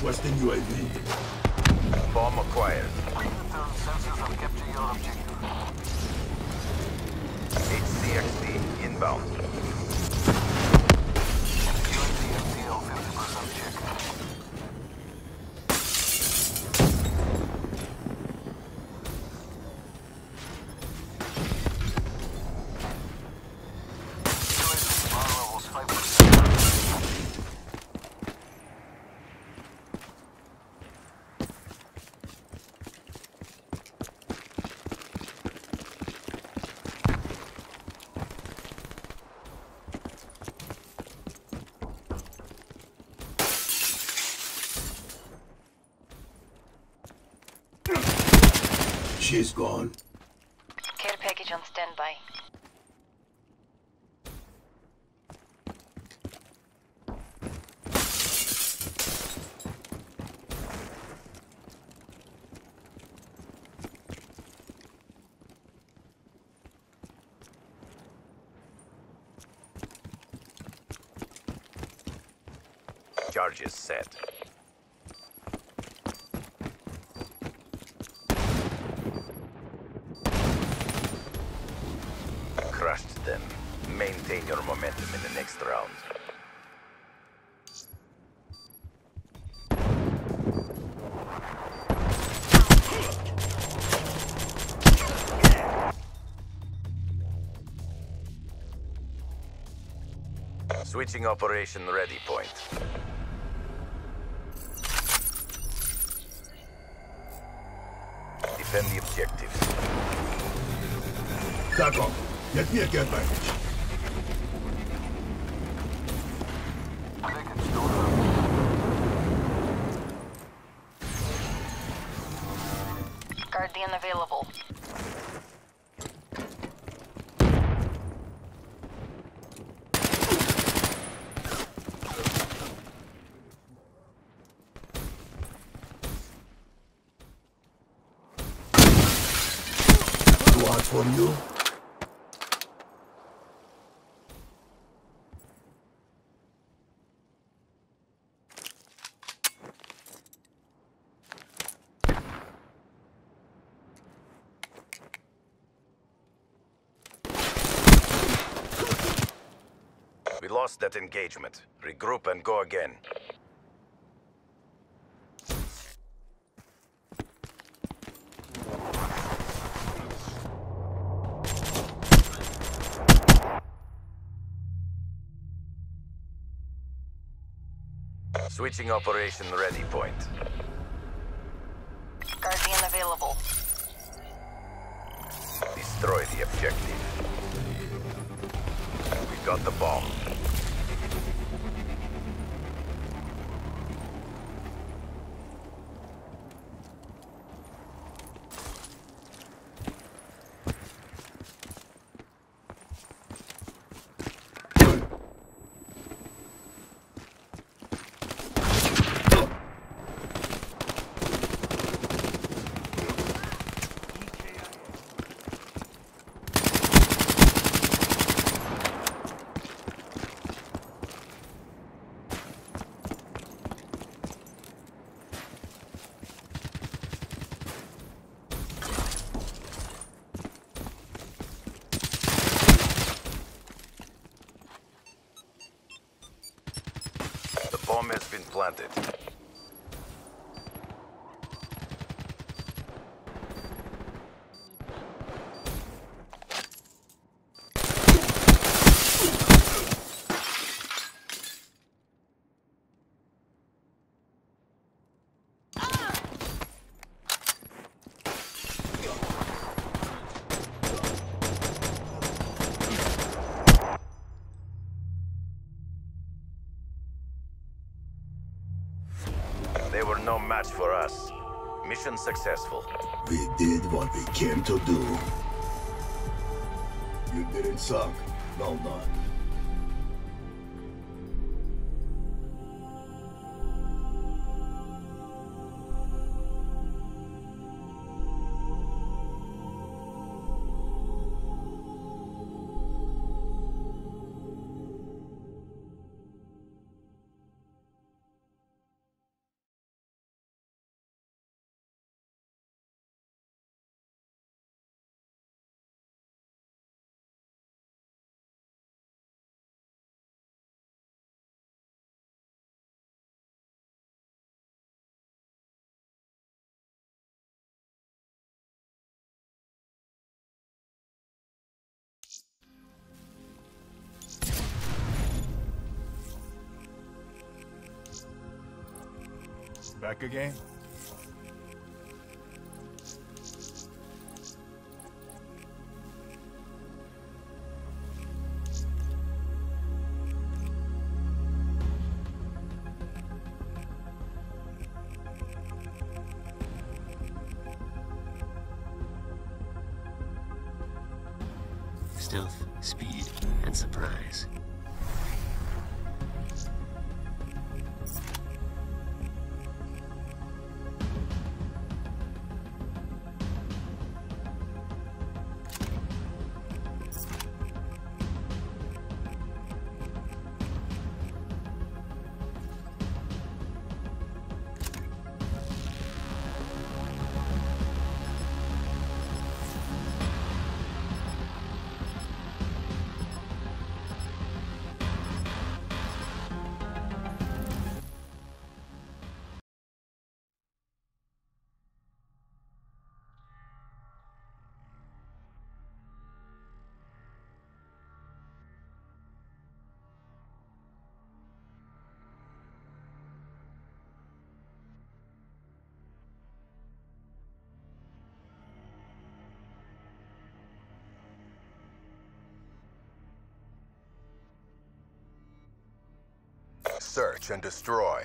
Requesting UAV. Bomb acquired. sensors have captured your objective. HCXD inbound. UAV MTL 50% check. She's gone. Care package on standby. Charges set. Maintain your momentum in the next round. Switching operation ready point. Defend the objectives. TACOM, get me a care package. Guardian available. What for you? We lost that engagement. Regroup and go again. Switching operation ready point. Guardian available. Destroy the objective. We got the bomb. The bomb has been planted. For us. Mission successful. We did what we came to do. You didn't suck. Well done. Back again? Stealth, speed, and surprise. Search and destroy.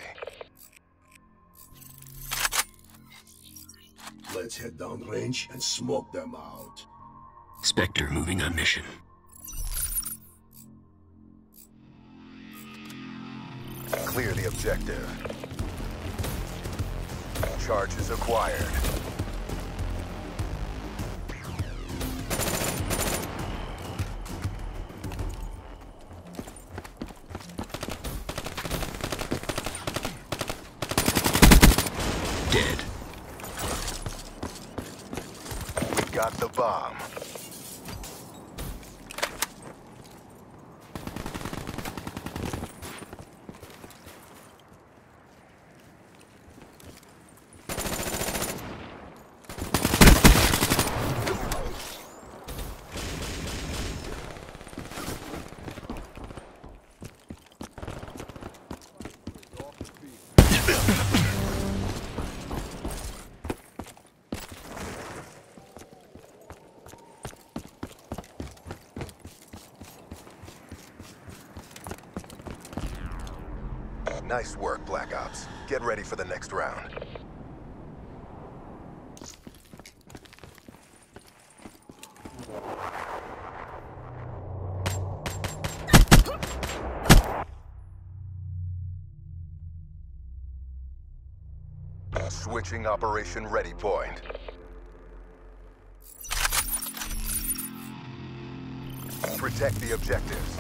Let's head down range and smoke them out. Spectre moving on mission. Clear the objective. Charges acquired. Dead. We got the bomb. Nice work, Black Ops. Get ready for the next round. Switching operation ready point. Protect the objectives.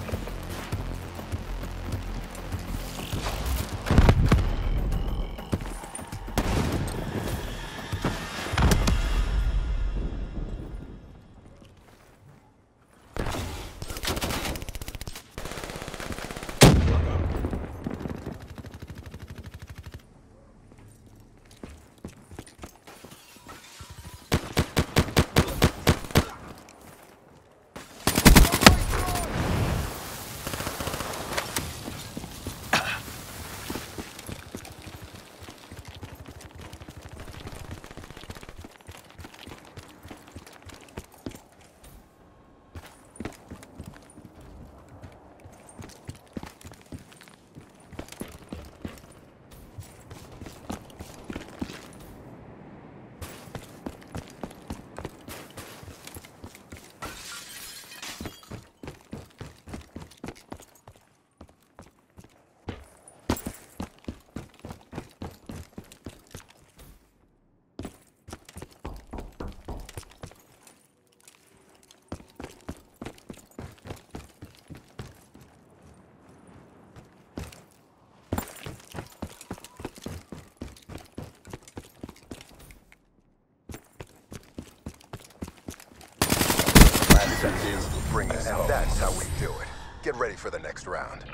Last sentence. Bring this home. That's how we do it. Get ready for the next round.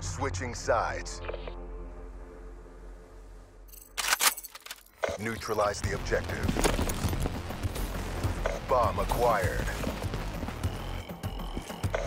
Switching sides. Neutralize the objective. Bomb acquired.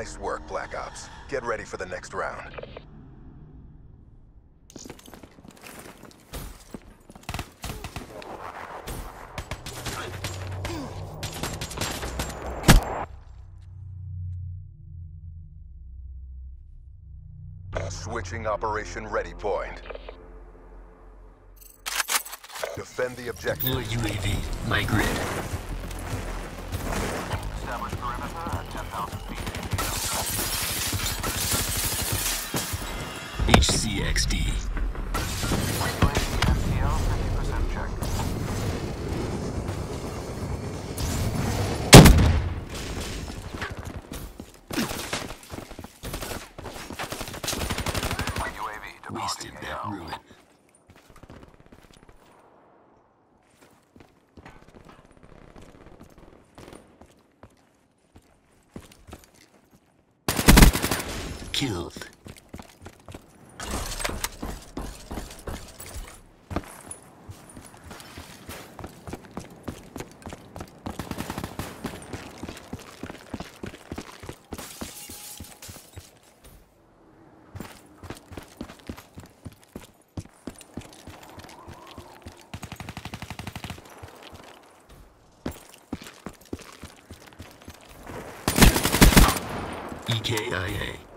Nice work, Black Ops. Get ready for the next round. Switching operation ready point. Defend the objective. UAV. My grid. HCXD. UAV MTL 50% check. UAV Wasted that ruin. Killed. KIA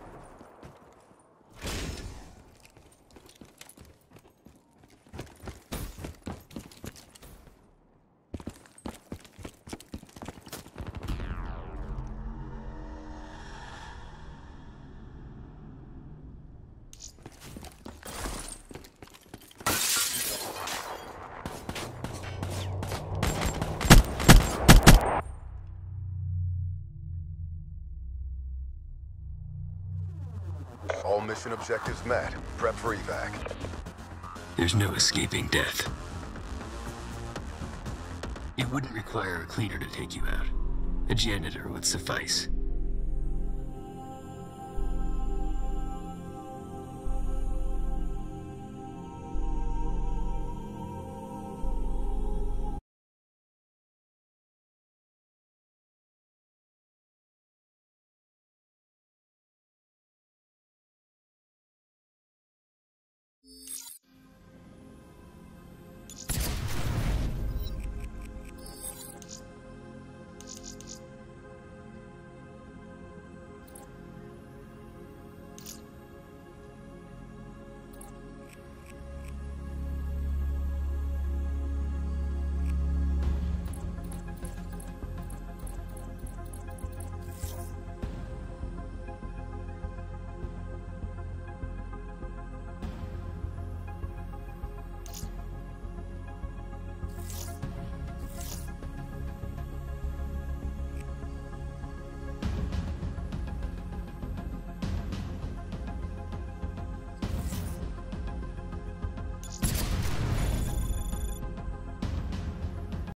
All mission objectives met. Prep for evac. There's no escaping death. It wouldn't require a cleaner to take you out. A janitor would suffice.